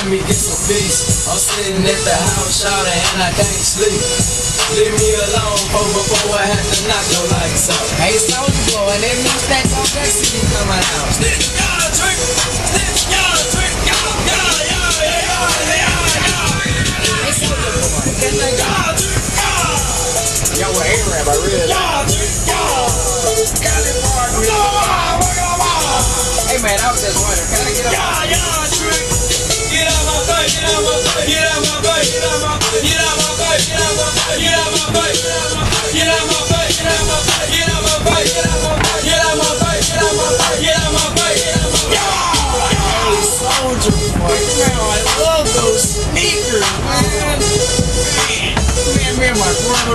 let me get some peace. I'm sitting at the house shouting and I can't sleep. Leave me alone for before I have to knock your lights out. Hey, Soulja Boy, and that means that all that CD coming out. Snitch, y'all trick, snitch, y'all trick, y'all, y'all, y'all, y'all, y'all, y'all. Hey, Soulja Boy. That thing Y'all trick, y'all, Y'all were A-Rap, I really like. y'all trick, y'all. Cali Park. Come on, come on. Hey, man, I was just wondering, can I get up? Y'all, y'all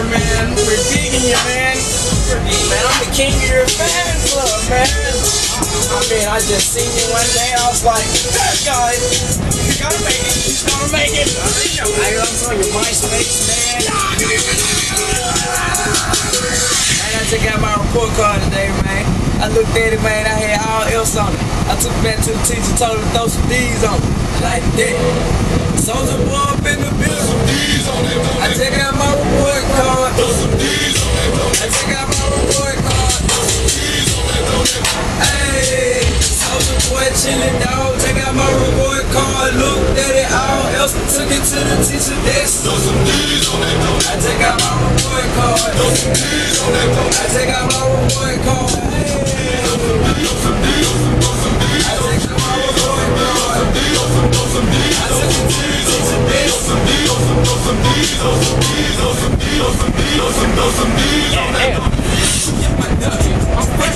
man, we're digging you, man. Man, I'm the king of your fan club, man. I mean, I just seen you one day, I was like, that guy, he's gonna make it, he's gonna make it. I was on your MySpace, man. I took out my report card today, man. I looked at it, man, I had all else on it. I took it back to the teacher, told him to throw some D's on it. Like that. Soulja Boy up in the building. I took out my report card. I took out my report card. Hey, Soulja Boy chillin' dog. Take out my report card. Looked at it just took it to the teacher desk. Throw some D's on that phone. I take out my reward card. Throw some D's on that phone. I take out my reward card. Throw some D's, throw some D's, I take out my report card. Throw some D's, throw some D's, I took it to the teacher desk. Some D's, some some some some some on that door. Yeah, my dude, I'm fresh.